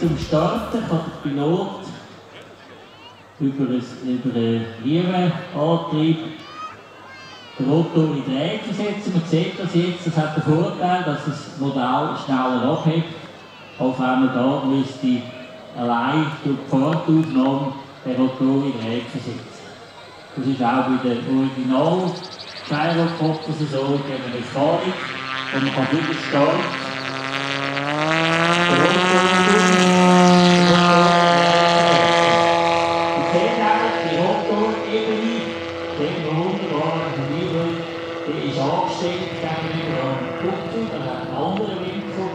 zum Starten kann der Pilot über, ein, über einen Riemenantrieb den Motor in Dreh setzen. Man sieht das jetzt, das hat den Vorteil, dass das Modell schneller abhebt, als wenn man da müsste allein durch die Fahrtaufnahme den Motor in Dreh setzen. Das ist auch bei den Original Gyrocopters so, die haben eine Mechanik und man kann wirklich stark andere mensen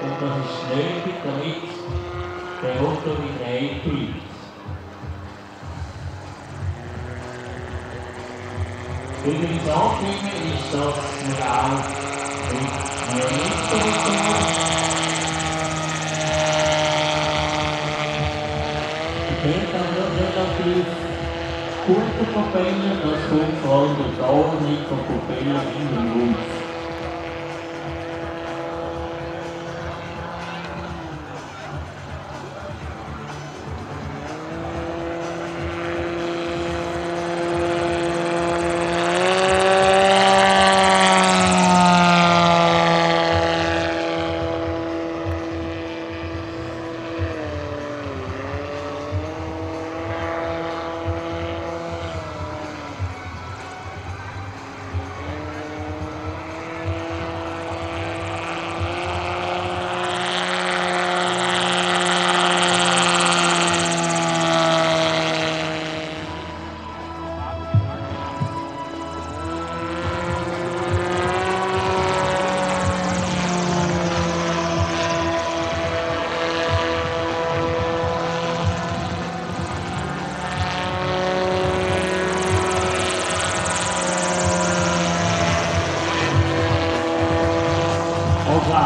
omdat sie de damit der Otto mit einbleibt. Übrigens angenehm ist, dass man auch mit Ik denk dat auch noch relativ gute Kapellen, das kommt vor allem durch die niet von Kapellen in de Mund.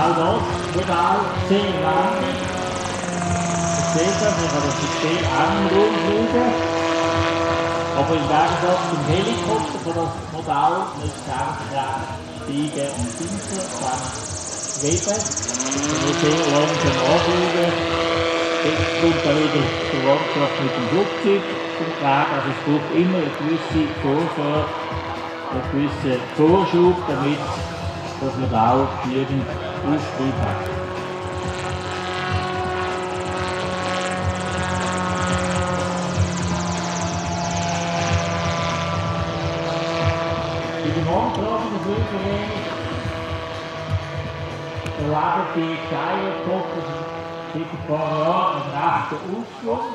Das Modell sehr. Ihr seht das, ich habe das System rumfliegen. Aber im Gegensatz zum Helikopter kann das Modell nicht senkrecht steigen und sinken, sondern schweben. Es kann sehr langsam anfliegen. Jetzt kommt dann wieder die Landschaft mit dem Flugzeug zum Tragen. Also es braucht immer eine gewisse Vorfahrt, einen gewissen Vorschub, damit das Modell genügend na Spieltag. Die de grote bevölkerung, de lage fähigkeiten, Fokus, zeker vooral een rechte Ausfluss.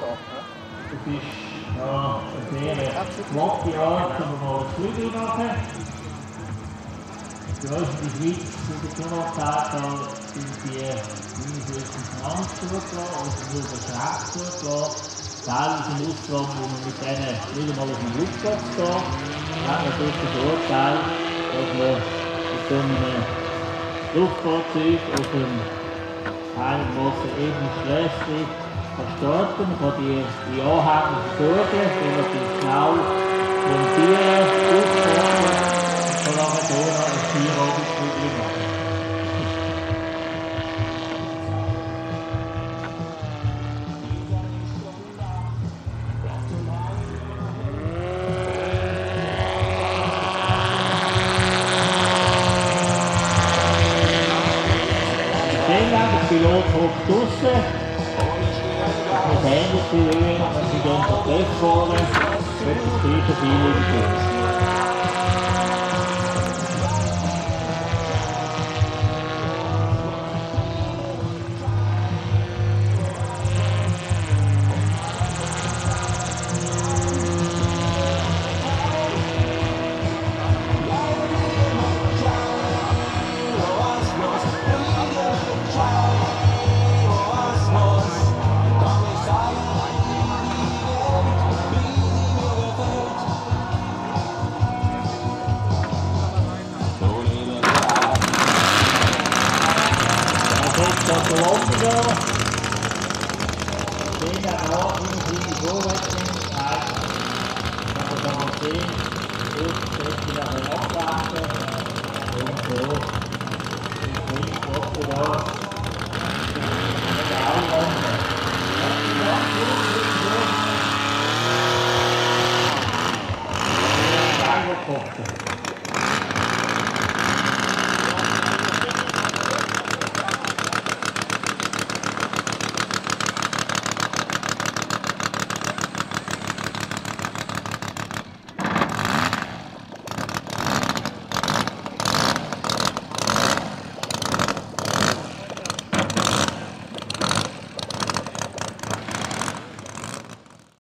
Das ist is een sehr mooie Art, um een ein Flügel machen grösste Schweiz für die Unabhängigkeit sind die mindestens ganz gut oder sogar schlecht gut Teile sind ausgegangen, wo man mit denen wieder mal auf dem Rückplatz geht. Da hat natürlich den Vorteil, dass man mit so einem Luftfahrzeug auf dem Heimwasser eben stressig kann starten. Man kann die, die Anhänger versorgen, die den genau montieren, aufbauen. Feierabendflügel machen. Sehen wir, der Pilot hockt draussen. Das ähnlich wie wenn sie dann den Treff fahren, wird das gleiche Feeling sein. Seja nova e boa mensagem para você. Eu sei que da melhor parte, eu sou, eu sou popular.